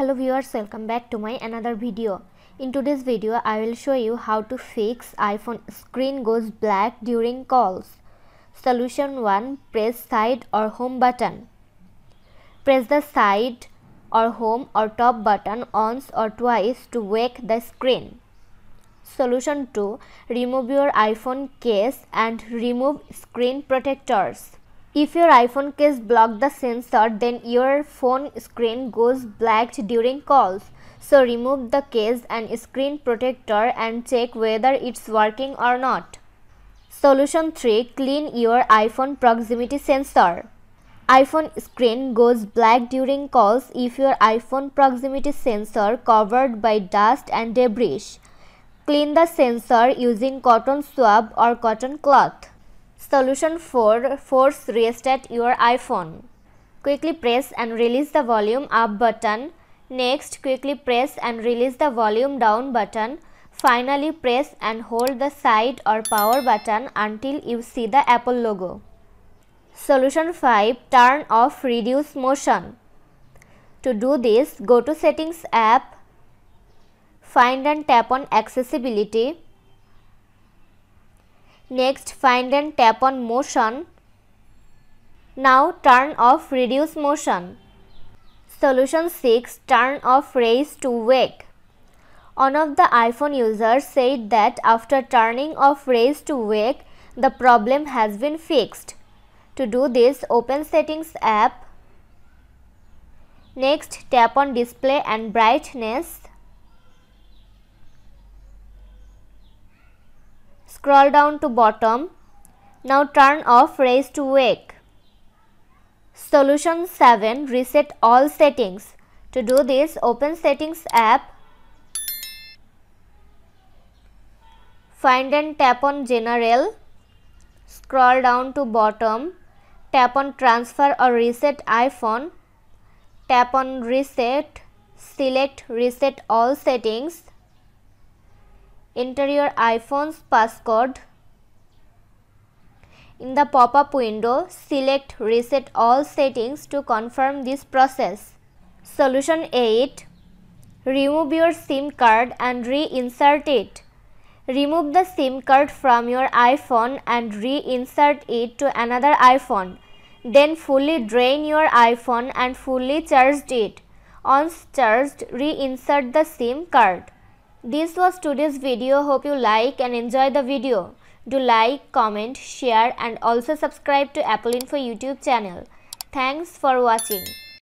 hello viewers welcome back to my another video. In today's video i will show you how to fix iphone screen goes black during calls. Solution 1 press side or home button. Press the side or home or top button once or twice to wake the screen. Solution 2 remove your iphone case and remove screen protectors if your iPhone case block the sensor then your phone screen goes black during calls. So remove the case and screen protector and check whether it's working or not. Solution 3 Clean your iPhone proximity sensor. iPhone screen goes black during calls if your iPhone proximity sensor covered by dust and debris. Clean the sensor using cotton swab or cotton cloth. Solution 4 Force restart your iPhone. Quickly press and release the volume up button. Next, quickly press and release the volume down button. Finally, press and hold the side or power button until you see the Apple logo. Solution 5 Turn off reduce motion. To do this, go to Settings app, find and tap on Accessibility Next find and tap on motion. Now turn off reduce motion. Solution 6 Turn off raise to wake. One of the iPhone users said that after turning off raise to wake, the problem has been fixed. To do this, open Settings app. Next, tap on Display and Brightness. Scroll down to bottom. Now turn off raise to wake. Solution 7 Reset all settings. To do this, open Settings app. Find and tap on General. Scroll down to bottom. Tap on Transfer or Reset iPhone. Tap on Reset. Select Reset all settings enter your iPhone's passcode. In the pop-up window, select Reset all settings to confirm this process. Solution 8. Remove your SIM card and reinsert it. Remove the SIM card from your iPhone and reinsert it to another iPhone. Then fully drain your iPhone and fully charge it. Once charged, reinsert the SIM card. This was today's video. Hope you like and enjoy the video. Do like, comment, share and also subscribe to Apple Info YouTube channel. Thanks for watching.